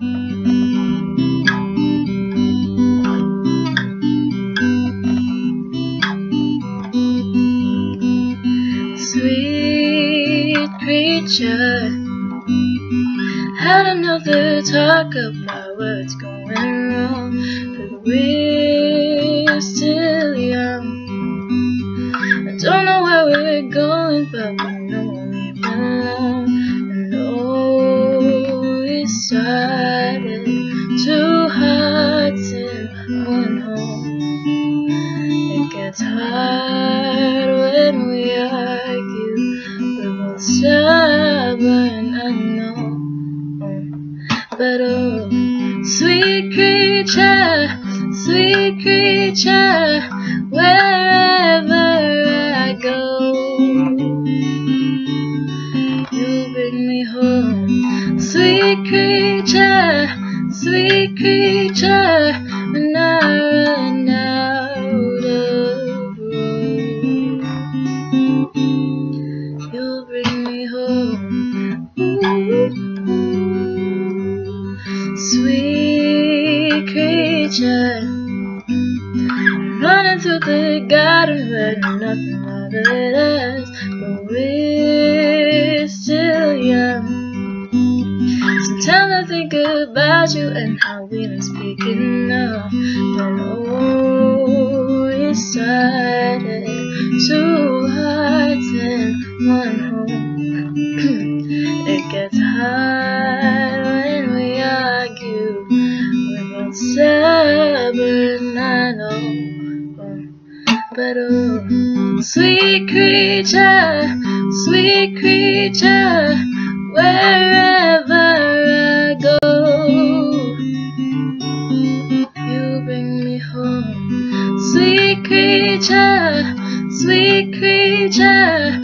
Sweet creature, had another talk about what's going wrong, but we're gets hard when we argue. We're both stubborn, I know. But oh, sweet creature, sweet creature, wherever I go, you bring me home. Sweet creature, sweet creature, creature. Running through the garden where nothing bothered us, but we're still young. Sometimes I think about you and how we don't speak enough, but oh, we started two hearts in one home. it gets hard when we argue. We're both stubborn, Oh, sweet creature, sweet creature, wherever I go, you bring me home. Sweet creature, sweet creature,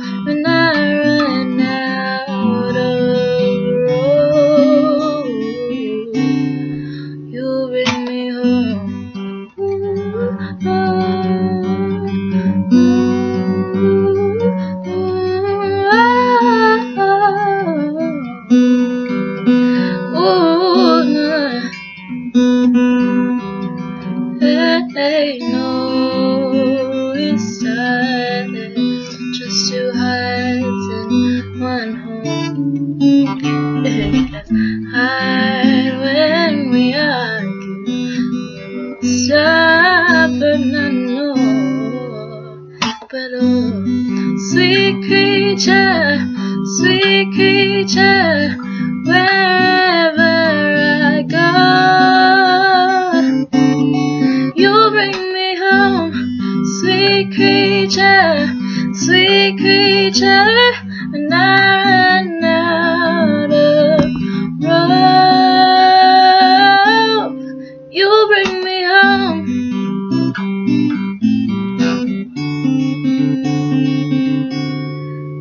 gets hard when we argue. Stubborn, I know. But oh, sweet creature, sweet creature, wherever I go. You bring me home, sweet creature, sweet creature, and I You bring me home.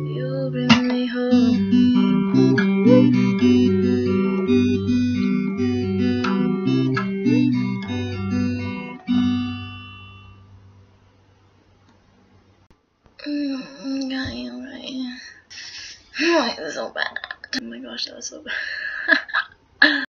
You bring me home. Mm, got you right. Oh, it was so bad. Oh my gosh, that was so bad.